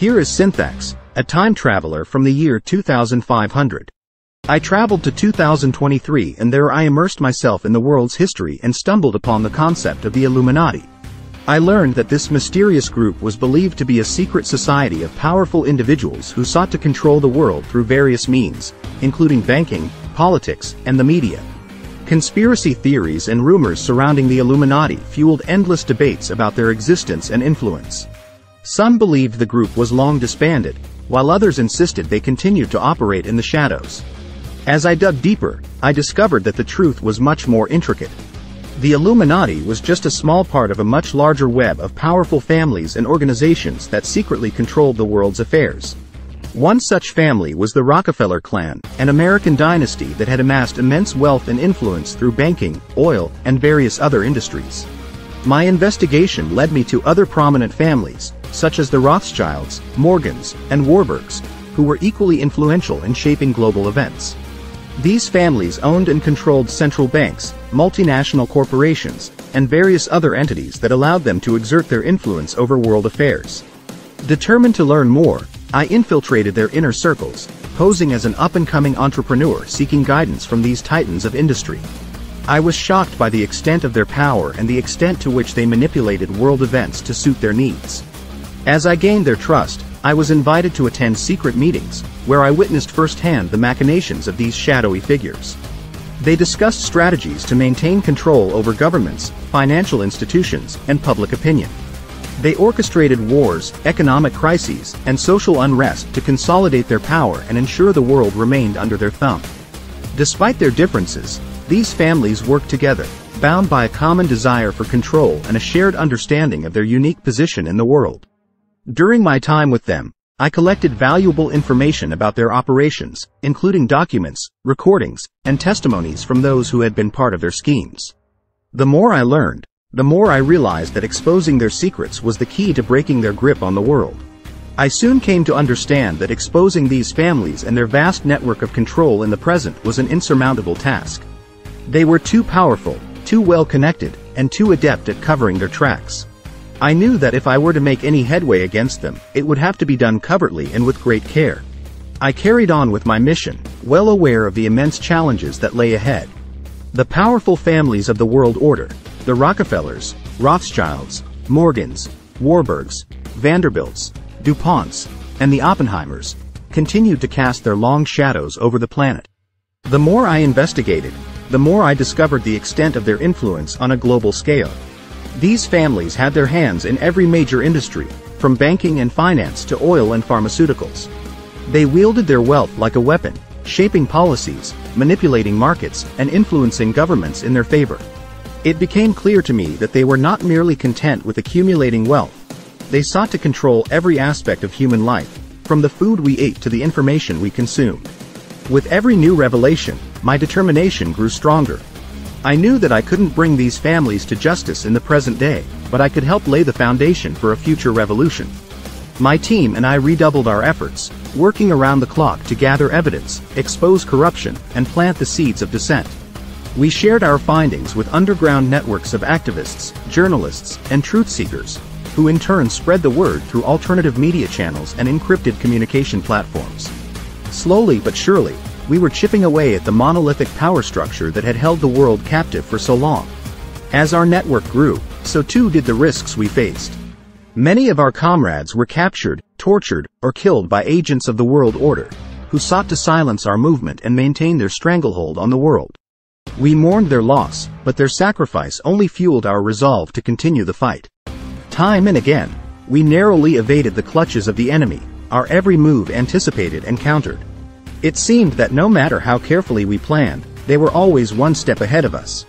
Here is Synthax, a time traveler from the year 2500. I traveled to 2023 and there I immersed myself in the world's history and stumbled upon the concept of the Illuminati. I learned that this mysterious group was believed to be a secret society of powerful individuals who sought to control the world through various means, including banking, politics, and the media. Conspiracy theories and rumors surrounding the Illuminati fueled endless debates about their existence and influence. Some believed the group was long disbanded, while others insisted they continued to operate in the shadows. As I dug deeper, I discovered that the truth was much more intricate. The Illuminati was just a small part of a much larger web of powerful families and organizations that secretly controlled the world's affairs. One such family was the Rockefeller clan, an American dynasty that had amassed immense wealth and influence through banking, oil, and various other industries. My investigation led me to other prominent families, such as the Rothschilds, Morgans, and Warburgs, who were equally influential in shaping global events. These families owned and controlled central banks, multinational corporations, and various other entities that allowed them to exert their influence over world affairs. Determined to learn more, I infiltrated their inner circles, posing as an up-and-coming entrepreneur seeking guidance from these titans of industry. I was shocked by the extent of their power and the extent to which they manipulated world events to suit their needs. As I gained their trust, I was invited to attend secret meetings, where I witnessed firsthand the machinations of these shadowy figures. They discussed strategies to maintain control over governments, financial institutions, and public opinion. They orchestrated wars, economic crises, and social unrest to consolidate their power and ensure the world remained under their thumb. Despite their differences, these families worked together, bound by a common desire for control and a shared understanding of their unique position in the world. During my time with them, I collected valuable information about their operations, including documents, recordings, and testimonies from those who had been part of their schemes. The more I learned, the more I realized that exposing their secrets was the key to breaking their grip on the world. I soon came to understand that exposing these families and their vast network of control in the present was an insurmountable task. They were too powerful, too well connected, and too adept at covering their tracks. I knew that if I were to make any headway against them, it would have to be done covertly and with great care. I carried on with my mission, well aware of the immense challenges that lay ahead. The powerful families of the world order, the Rockefellers, Rothschilds, Morgans, Warburgs, Vanderbilts, DuPonts, and the Oppenheimers, continued to cast their long shadows over the planet. The more I investigated, the more I discovered the extent of their influence on a global scale. These families had their hands in every major industry, from banking and finance to oil and pharmaceuticals. They wielded their wealth like a weapon, shaping policies, manipulating markets, and influencing governments in their favor. It became clear to me that they were not merely content with accumulating wealth. They sought to control every aspect of human life, from the food we ate to the information we consumed. With every new revelation, my determination grew stronger, I knew that I couldn't bring these families to justice in the present day, but I could help lay the foundation for a future revolution. My team and I redoubled our efforts, working around the clock to gather evidence, expose corruption, and plant the seeds of dissent. We shared our findings with underground networks of activists, journalists, and truth seekers, who in turn spread the word through alternative media channels and encrypted communication platforms. Slowly but surely, we were chipping away at the monolithic power structure that had held the world captive for so long. As our network grew, so too did the risks we faced. Many of our comrades were captured, tortured, or killed by agents of the world order, who sought to silence our movement and maintain their stranglehold on the world. We mourned their loss, but their sacrifice only fueled our resolve to continue the fight. Time and again, we narrowly evaded the clutches of the enemy, our every move anticipated and countered. It seemed that no matter how carefully we planned, they were always one step ahead of us.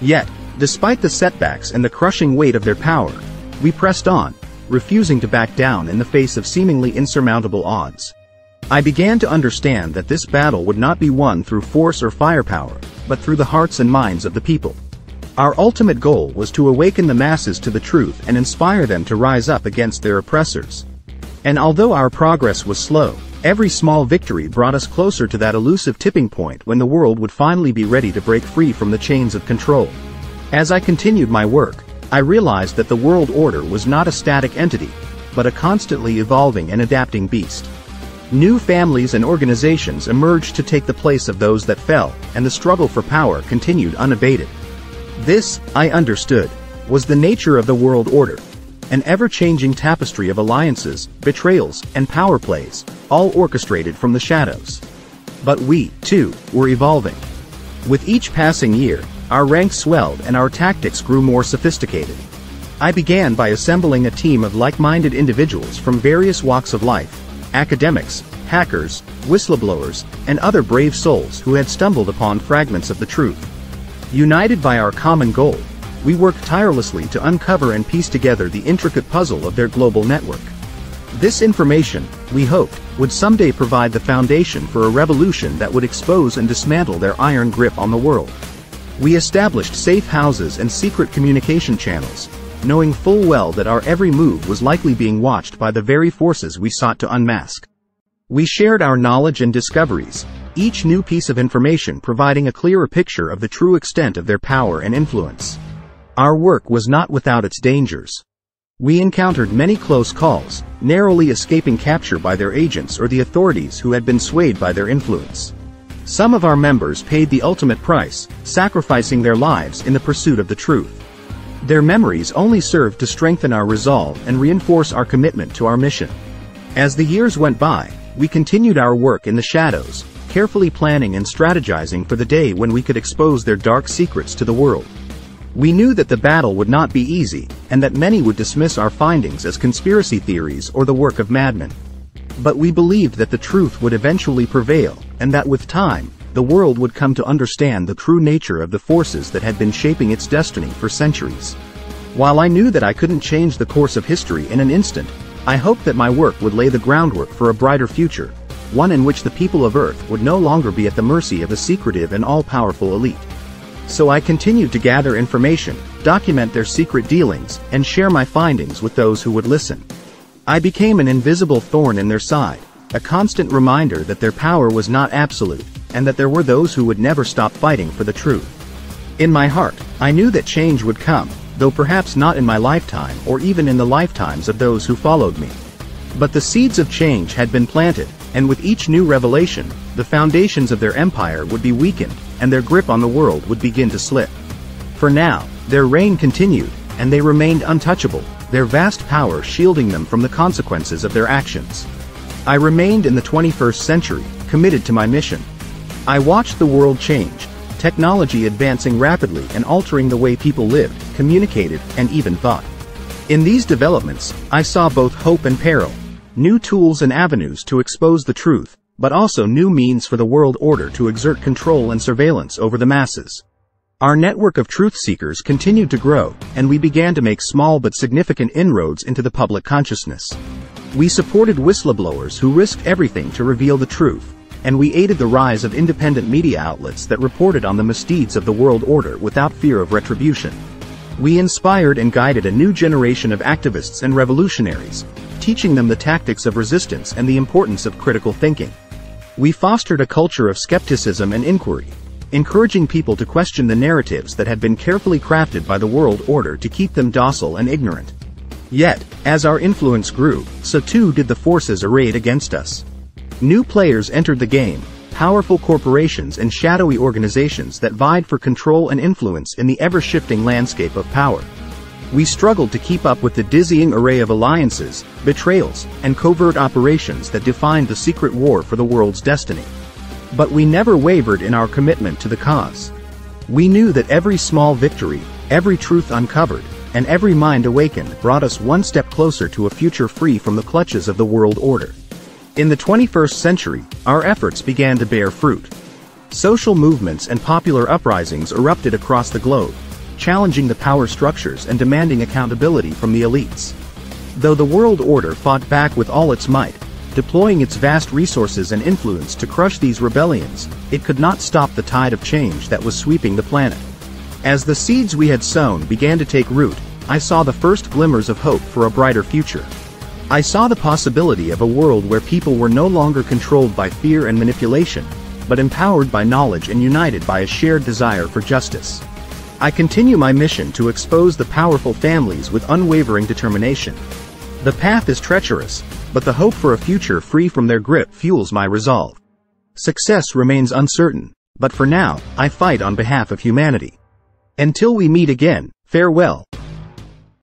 Yet, despite the setbacks and the crushing weight of their power, we pressed on, refusing to back down in the face of seemingly insurmountable odds. I began to understand that this battle would not be won through force or firepower, but through the hearts and minds of the people. Our ultimate goal was to awaken the masses to the truth and inspire them to rise up against their oppressors. And although our progress was slow, Every small victory brought us closer to that elusive tipping point when the world would finally be ready to break free from the chains of control. As I continued my work, I realized that the world order was not a static entity. but a constantly evolving and adapting beast. New families and organizations emerged to take the place of those that fell, and the struggle for power continued unabated. This, I understood, was the nature of the world order. An ever-changing tapestry of alliances, betrayals, and power plays, all orchestrated from the shadows. But we, too, were evolving. With each passing year, our ranks swelled and our tactics grew more sophisticated. I began by assembling a team of like-minded individuals from various walks of life, academics, hackers, whistleblowers, and other brave souls who had stumbled upon fragments of the truth. United by our common goal, we worked tirelessly to uncover and piece together the intricate puzzle of their global network. This information, we hoped, would someday provide the foundation for a revolution that would expose and dismantle their iron grip on the world. We established safe houses and secret communication channels, knowing full well that our every move was likely being watched by the very forces we sought to unmask. We shared our knowledge and discoveries, each new piece of information providing a clearer picture of the true extent of their power and influence. Our work was not without its dangers. We encountered many close calls, narrowly escaping capture by their agents or the authorities who had been swayed by their influence. Some of our members paid the ultimate price, sacrificing their lives in the pursuit of the truth. Their memories only served to strengthen our resolve and reinforce our commitment to our mission. As the years went by, we continued our work in the shadows, carefully planning and strategizing for the day when we could expose their dark secrets to the world. We knew that the battle would not be easy, and that many would dismiss our findings as conspiracy theories or the work of madmen. But we believed that the truth would eventually prevail, and that with time, the world would come to understand the true nature of the forces that had been shaping its destiny for centuries. While I knew that I couldn't change the course of history in an instant, I hoped that my work would lay the groundwork for a brighter future, one in which the people of Earth would no longer be at the mercy of a secretive and all-powerful elite. So I continued to gather information, document their secret dealings, and share my findings with those who would listen. I became an invisible thorn in their side, a constant reminder that their power was not absolute, and that there were those who would never stop fighting for the truth. In my heart, I knew that change would come, though perhaps not in my lifetime or even in the lifetimes of those who followed me. But the seeds of change had been planted, and with each new revelation, the foundations of their empire would be weakened, and their grip on the world would begin to slip. For now, their reign continued, and they remained untouchable, their vast power shielding them from the consequences of their actions. I remained in the 21st century, committed to my mission, I watched the world change, technology advancing rapidly and altering the way people lived, communicated, and even thought. In these developments, I saw both hope and peril, new tools and avenues to expose the truth, but also new means for the world order to exert control and surveillance over the masses. Our network of truth seekers continued to grow, and we began to make small but significant inroads into the public consciousness. We supported whistleblowers who risked everything to reveal the truth, and we aided the rise of independent media outlets that reported on the misdeeds of the world order without fear of retribution. We inspired and guided a new generation of activists and revolutionaries, teaching them the tactics of resistance and the importance of critical thinking. We fostered a culture of skepticism and inquiry, encouraging people to question the narratives that had been carefully crafted by the world order to keep them docile and ignorant. Yet, as our influence grew, so too did the forces arrayed against us. New players entered the game, powerful corporations and shadowy organizations that vied for control and influence in the ever-shifting landscape of power. We struggled to keep up with the dizzying array of alliances, betrayals, and covert operations that defined the secret war for the world's destiny. But we never wavered in our commitment to the cause. We knew that every small victory, every truth uncovered, and every mind awakened brought us one step closer to a future free from the clutches of the world order. In the 21st century, our efforts began to bear fruit. Social movements and popular uprisings erupted across the globe, challenging the power structures and demanding accountability from the elites. Though the world order fought back with all its might, deploying its vast resources and influence to crush these rebellions, it could not stop the tide of change that was sweeping the planet. As the seeds we had sown began to take root, I saw the first glimmers of hope for a brighter future. I saw the possibility of a world where people were no longer controlled by fear and manipulation, but empowered by knowledge and united by a shared desire for justice. I continue my mission to expose the powerful families with unwavering determination. The path is treacherous, but the hope for a future free from their grip fuels my resolve. Success remains uncertain, but for now, I fight on behalf of humanity. Until we meet again, farewell,